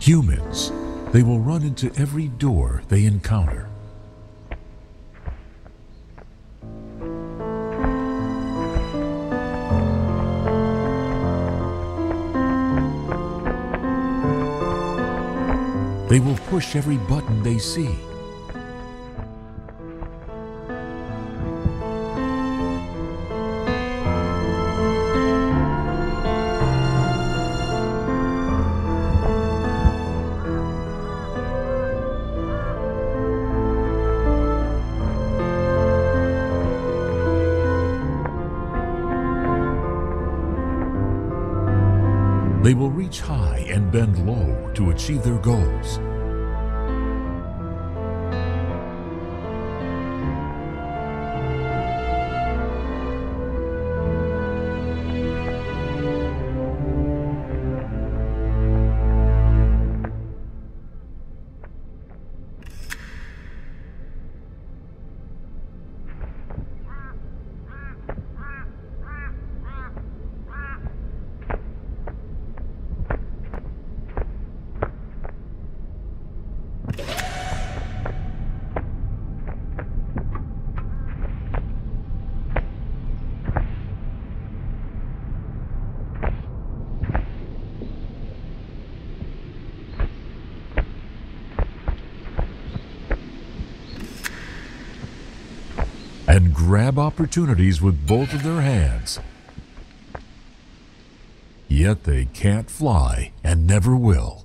Humans, they will run into every door they encounter. They will push every button they see. They will reach high and bend low to achieve their goals. Grab opportunities with both of their hands. Yet they can't fly and never will.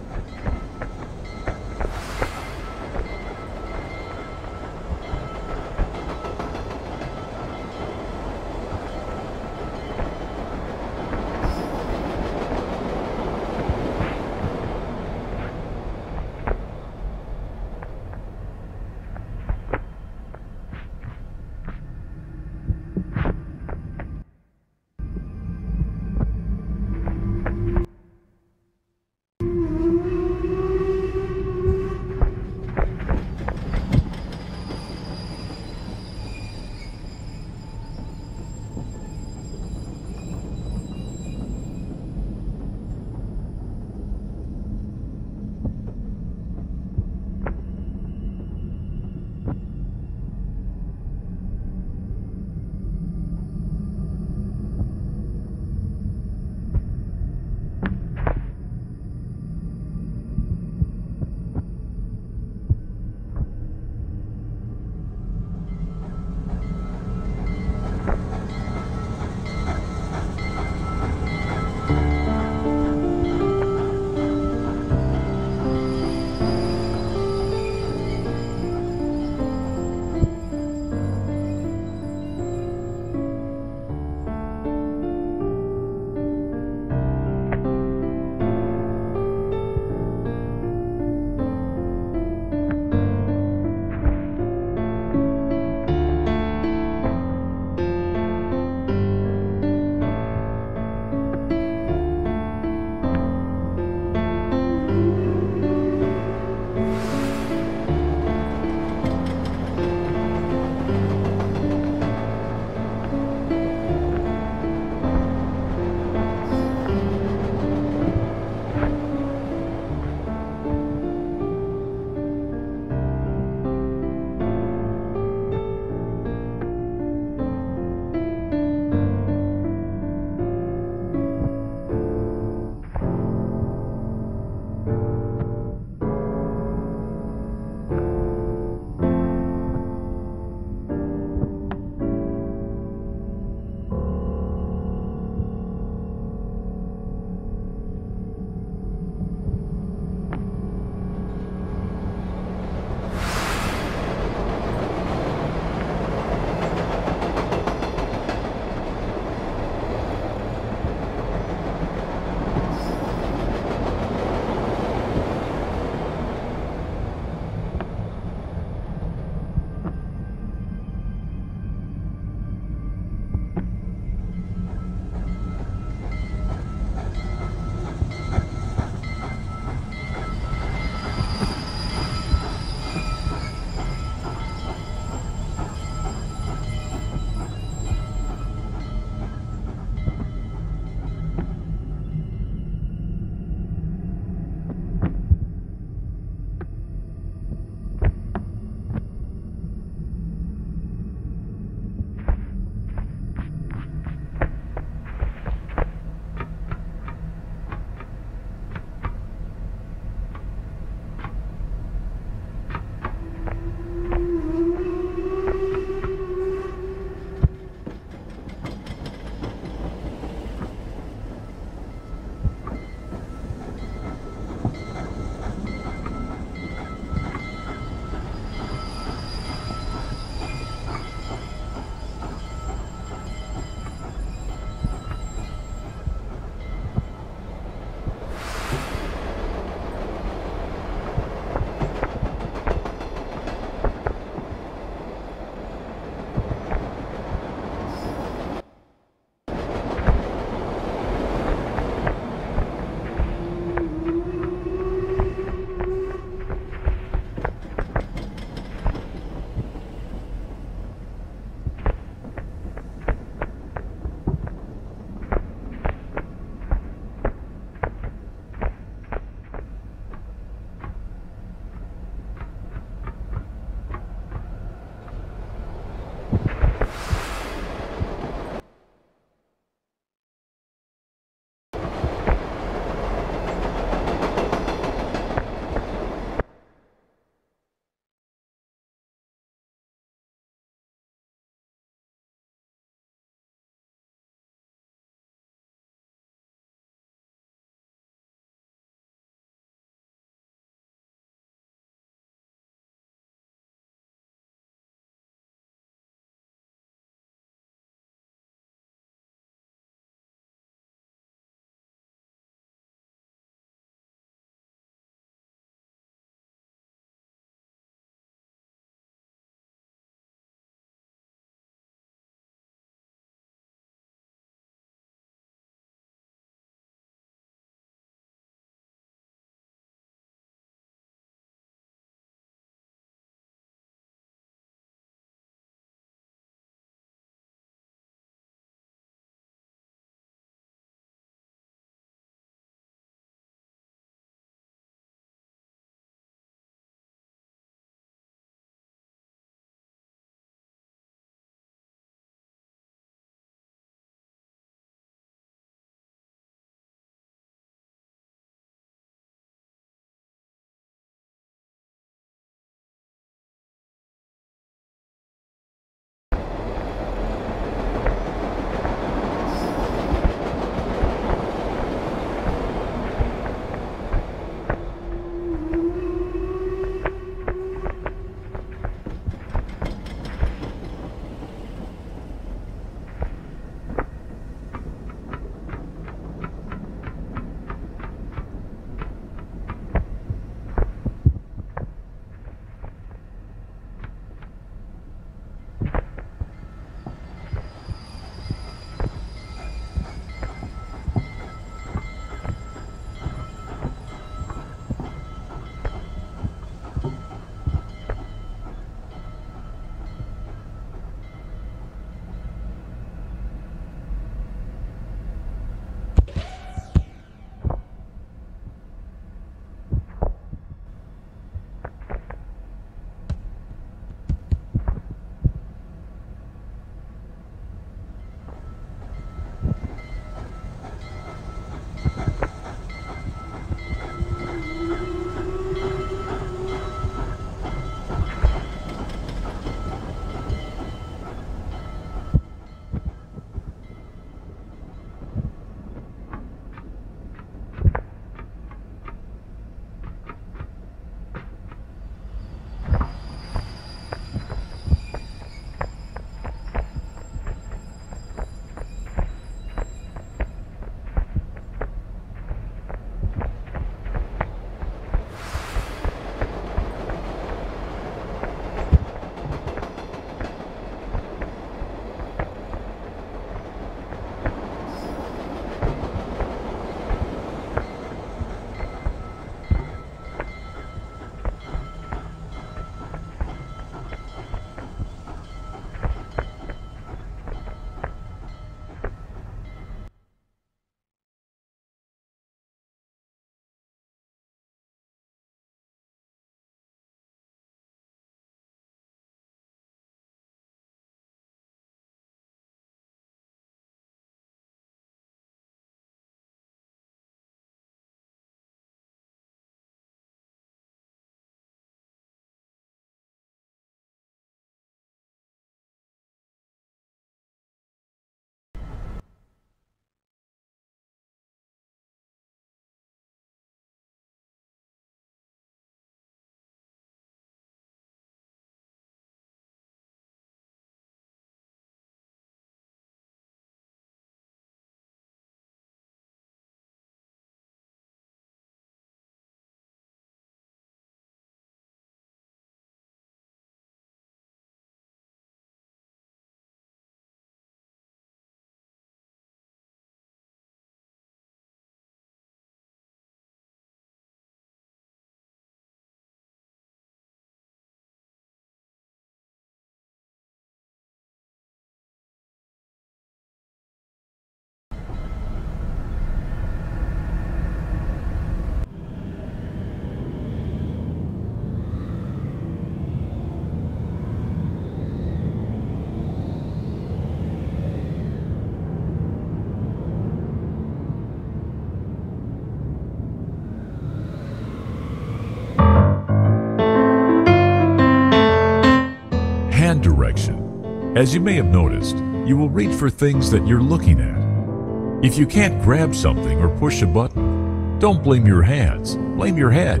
Direction. As you may have noticed, you will reach for things that you're looking at. If you can't grab something or push a button, don't blame your hands, blame your head.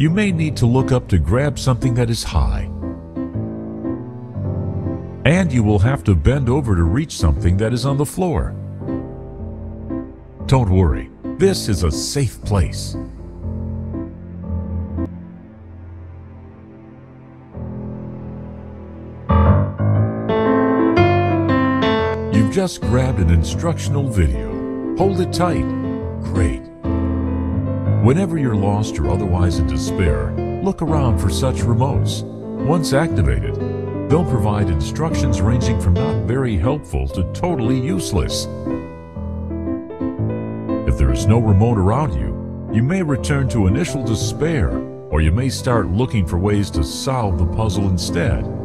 You may need to look up to grab something that is high. And you will have to bend over to reach something that is on the floor. Don't worry, this is a safe place. Just grabbed an instructional video. Hold it tight. Great. Whenever you're lost or otherwise in despair, look around for such remotes. Once activated, they'll provide instructions ranging from not very helpful to totally useless. If there is no remote around you, you may return to initial despair, or you may start looking for ways to solve the puzzle instead.